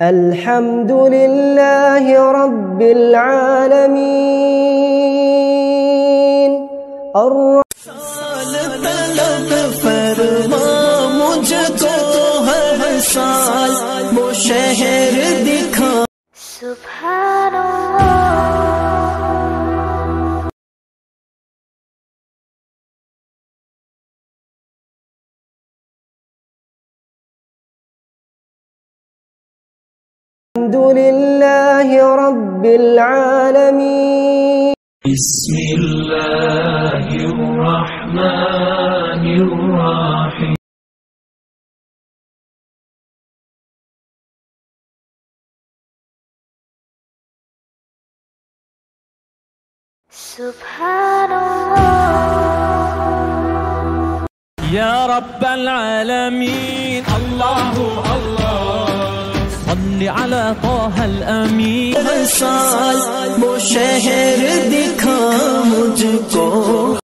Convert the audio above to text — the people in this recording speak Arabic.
الحمد لله رب العالمين الر... साल तलब फरमा मुझको हर साल वो शहर दिखा سبحان الحمد لله رب العالمين. بسم الله الرحمن الرحيم. سبحان الله. يا رب العالمين. الله الله. صل على طه الأمين. سال वो शहर